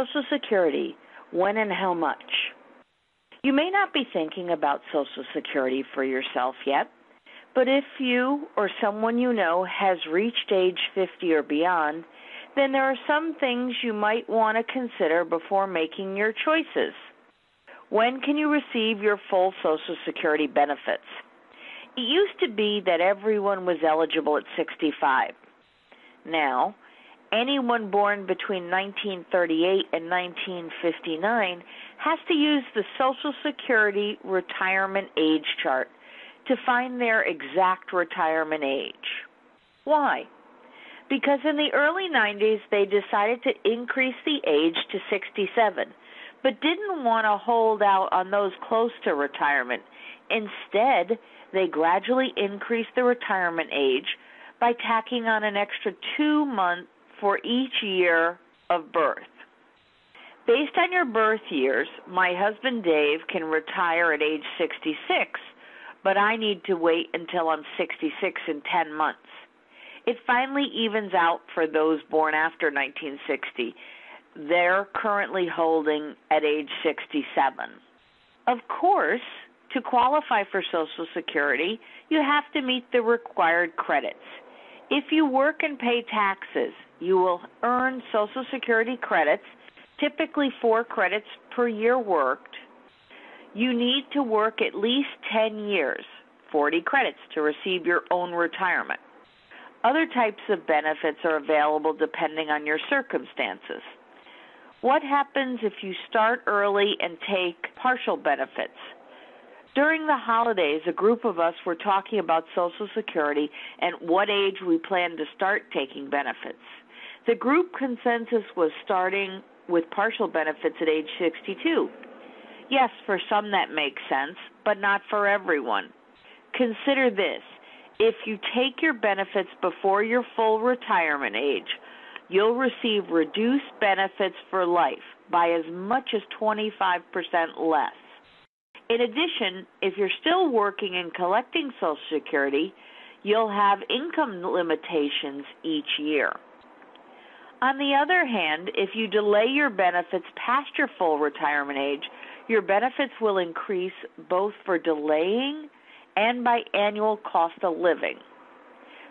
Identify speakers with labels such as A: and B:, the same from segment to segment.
A: Social Security? When and how much? You may not be thinking about Social Security for yourself yet, but if you or someone you know has reached age 50 or beyond, then there are some things you might want to consider before making your choices. When can you receive your full Social Security benefits? It used to be that everyone was eligible at 65. Now, anyone born between 1938 and 1959 has to use the Social Security retirement age chart to find their exact retirement age. Why? Because in the early 90s they decided to increase the age to 67, but didn't want to hold out on those close to retirement. Instead, they gradually increased the retirement age by tacking on an extra two months for each year of birth. Based on your birth years, my husband Dave can retire at age 66, but I need to wait until I'm 66 in 10 months. It finally evens out for those born after 1960. They're currently holding at age 67. Of course, to qualify for Social Security, you have to meet the required credits. If you work and pay taxes, you will earn Social Security credits, typically four credits per year worked. You need to work at least 10 years, 40 credits, to receive your own retirement. Other types of benefits are available depending on your circumstances. What happens if you start early and take partial benefits? During the holidays, a group of us were talking about Social Security and what age we plan to start taking benefits. The group consensus was starting with partial benefits at age 62. Yes, for some that makes sense, but not for everyone. Consider this if you take your benefits before your full retirement age, you'll receive reduced benefits for life by as much as 25% less. In addition, if you're still working and collecting Social Security, you'll have income limitations each year. On the other hand, if you delay your benefits past your full retirement age, your benefits will increase both for delaying and by annual cost of living.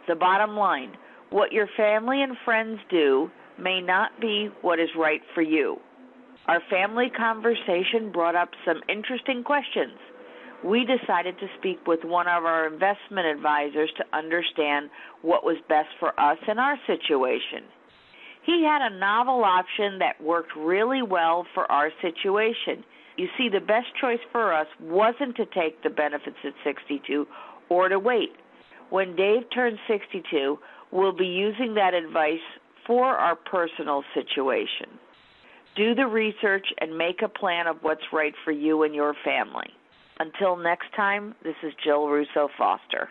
A: The bottom line what your family and friends do may not be what is right for you. Our family conversation brought up some interesting questions. We decided to speak with one of our investment advisors to understand what was best for us in our situation. He had a novel option that worked really well for our situation. You see, the best choice for us wasn't to take the benefits at 62 or to wait. When Dave turns 62, we'll be using that advice for our personal situation. Do the research and make a plan of what's right for you and your family. Until next time, this is Jill Russo Foster.